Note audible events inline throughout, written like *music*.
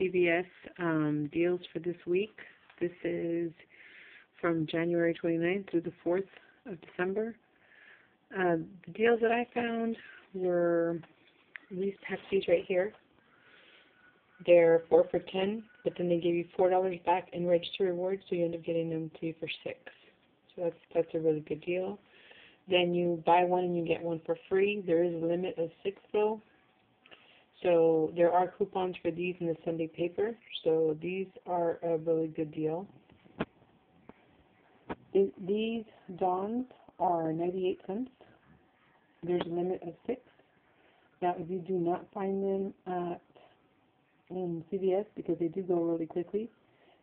CVS um, deals for this week. This is from January 29th through the 4th of December. Uh, the deals that I found were these Pepsis right here. They're four for ten, but then they give you four dollars back in register rewards, so you end up getting them three for six. So that's that's a really good deal. Then you buy one and you get one for free. There is a limit of six though. So there are coupons for these in the Sunday paper. So these are a really good deal. These Dawns are 98 cents. There's a limit of six. Now, if you do not find them at um, in CVS because they do go really quickly,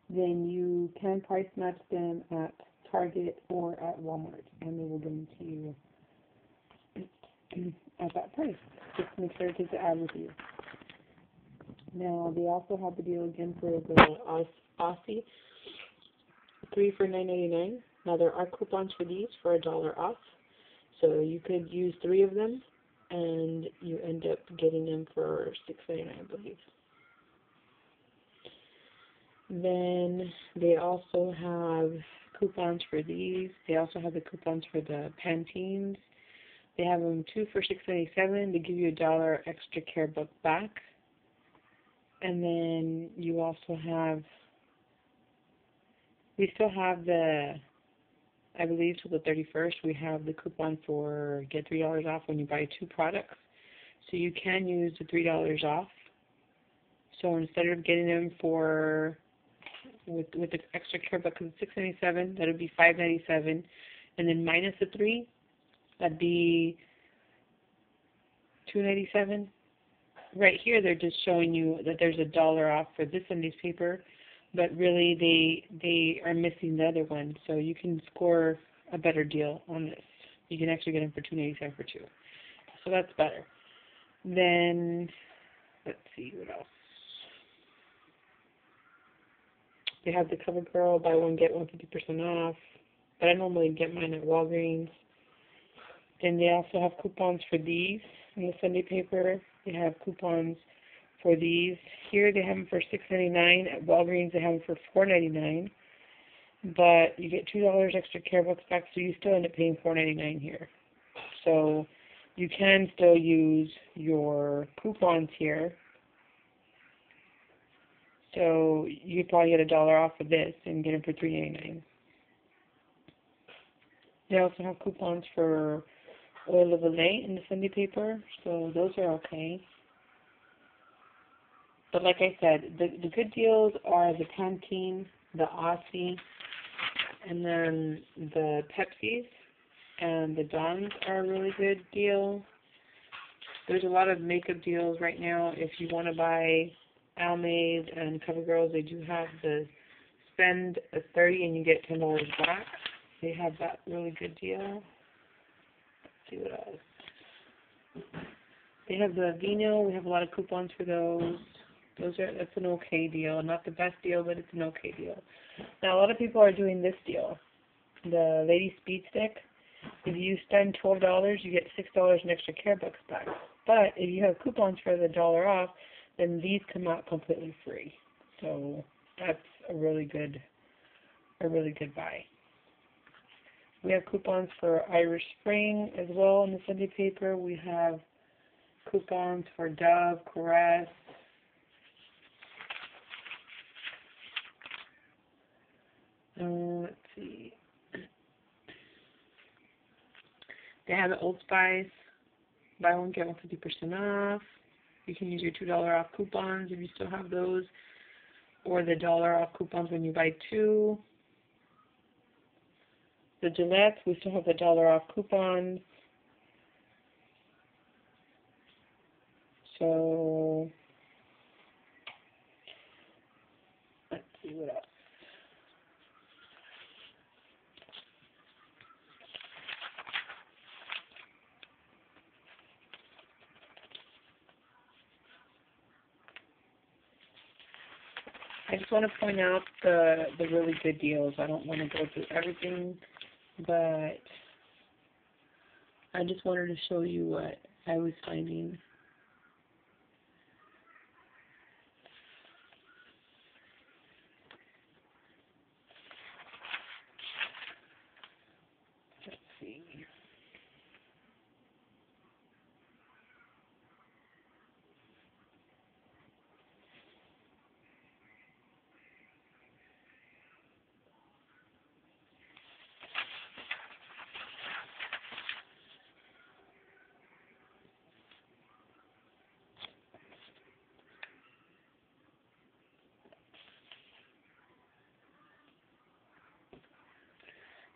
then you can price match them at Target or at Walmart, and they will give them to you *clears throat* at that price. Just make sure to take the ad with you. Now, they also have the deal again for the Aussie, three for nine ninety nine. Now, there are coupons for these for a dollar off, so you could use three of them, and you end up getting them for six ninety nine, I believe. Then they also have coupons for these. They also have the coupons for the Pantenes. They have them two for six ninety seven. They give you a dollar extra care buck back. And then you also have we still have the I believe till the thirty first we have the coupon for get three dollars off when you buy two products. So you can use the three dollars off. So instead of getting them for with with the extra care buck because it's six ninety seven, that would be five ninety seven, and then minus the three, that'd be two ninety seven. Right here, they're just showing you that there's a dollar off for this Sunday's paper, but really they they are missing the other one, so you can score a better deal on this. You can actually get them for two ninety seven for two, so that's better. Then let's see what else. They have the CoverGirl buy one get one fifty percent off, but I normally get mine at Walgreens. Then they also have coupons for these in the Sunday paper. They have coupons for these. Here they have them for $6.99. At Walgreens they have them for $4.99. But you get two dollars extra care bucks back, so you still end up paying $4.99 here. So you can still use your coupons here so you probably get a dollar off of this and get them for $3.99. They also have coupons for oil of Olay in the Sunday paper, so those are okay. But like I said, the the good deals are the Pantene, the Aussie, and then the Pepsis and the Dawns are a really good deal. There's a lot of makeup deals right now if you want to buy Almay and CoverGirls, they do have the spend a 30 and you get $10 back. They have that really good deal. See what else. They have the Vino. We have a lot of coupons for those. Those are that's an okay deal. Not the best deal, but it's an okay deal. Now a lot of people are doing this deal. The Lady Speed Stick. If you spend twelve dollars, you get six dollars in extra care bucks back. But if you have coupons for the dollar off, then these come out completely free. So that's a really good, a really good buy. We have coupons for Irish Spring as well in the Sunday paper. We have coupons for Dove, Caress. Uh, let's see. They have the Old Spice. Buy one, get one fifty percent off. You can use your $2 off coupons if you still have those, or the dollar off coupons when you buy two. The Gillette, we still have the dollar off coupons. So, let's see what else. I just want to point out the the really good deals. I don't want to go through everything, but I just wanted to show you what I was finding. Let's see.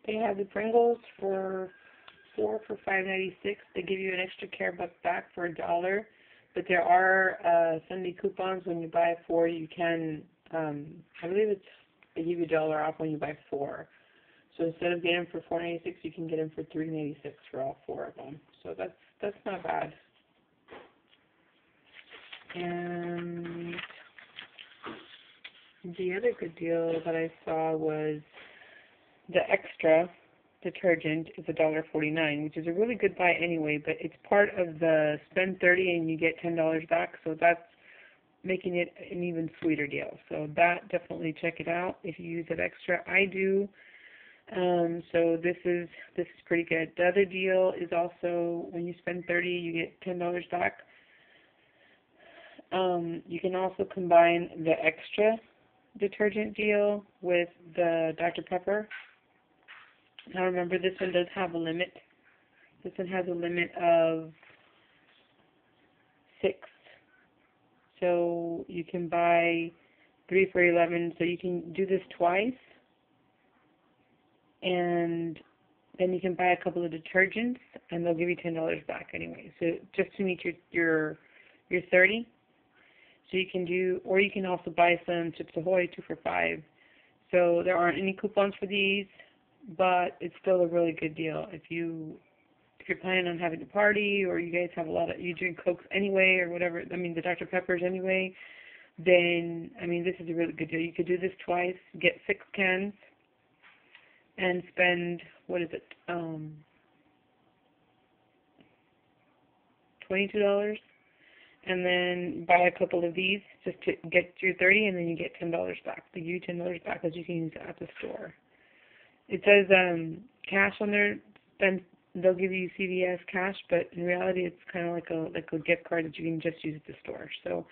They have the Pringles for four for five ninety six. They give you an extra care buck back for a dollar. But there are uh Sunday coupons when you buy four you can um I believe it's they give you a dollar off when you buy four. So instead of getting for four ninety six you can get them for three ninety six for all four of them. So that's that's not bad. And the other good deal that I saw was the Xtra detergent is a dollar forty nine, which is a really good buy anyway, but it's part of the spend thirty and you get ten dollars back, so that's making it an even sweeter deal. So that definitely check it out if you use it Xtra. I do. Um, so this is this is pretty good. The other deal is also when you spend thirty you get ten dollars back. Um, you can also combine the Xtra detergent deal with the Dr. Pepper. Now remember this one does have a limit. This one has a limit of six. So you can buy three for eleven, so you can do this twice. And then you can buy a couple of detergents and they'll give you ten dollars back anyway. So just to meet your your your thirty. So you can do, or you can also buy some Chips Ahoy, two for five. So there aren't any coupons for these, but it's still a really good deal. If you, if you're planning on having a party, or you guys have a lot of, you drink Cokes anyway, or whatever, I mean the Dr. Peppers anyway, then, I mean, this is a really good deal. You could do this twice, get six cans, and spend, what is it, um, $22? and then buy a couple of these just to get your 30 and then you get $10 back. the you $10 back because you can use it at the store. It says um cash on there, then they'll give you CVS cash, but in reality it's kind of like a like a gift card that you can just use at the store. So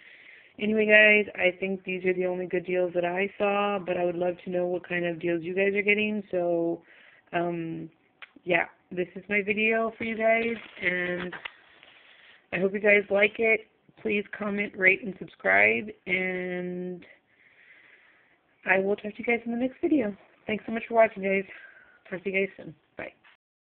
anyway guys, I think these are the only good deals that I saw, but I would love to know what kind of deals you guys are getting. So um yeah, this is my video for you guys and I hope you guys like it please comment, rate, and subscribe. And I will talk to you guys in the next video. Thanks so much for watching, guys. Talk to you guys soon.